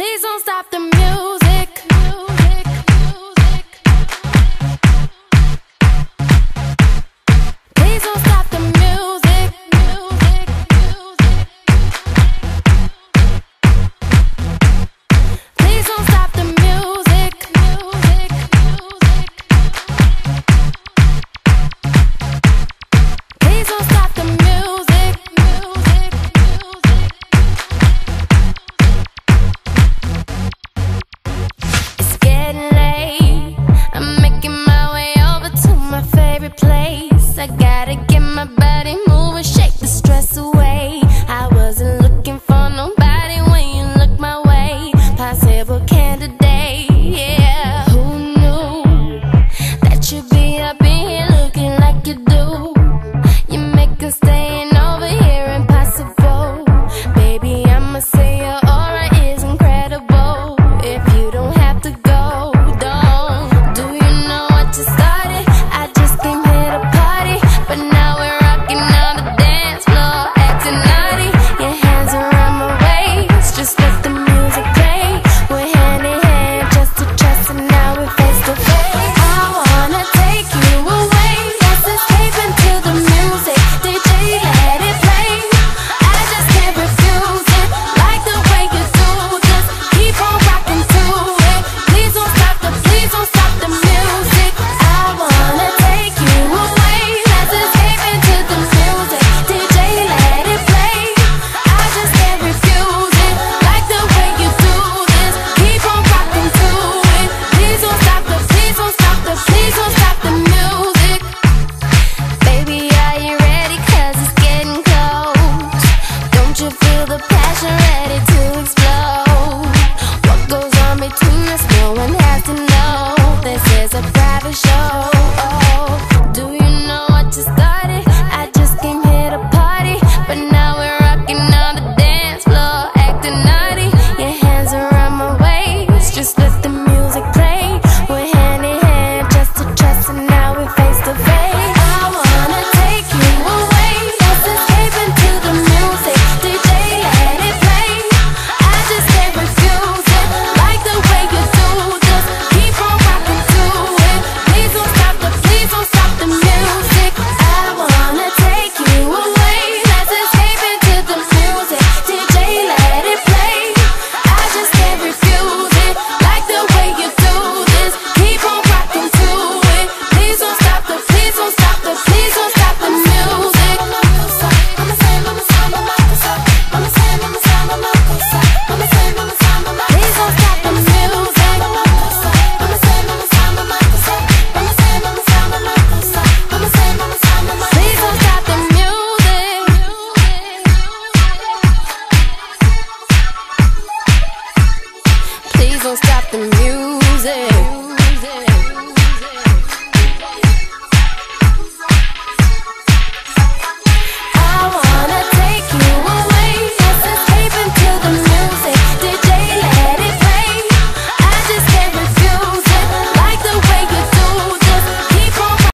Please don't stop the know the music.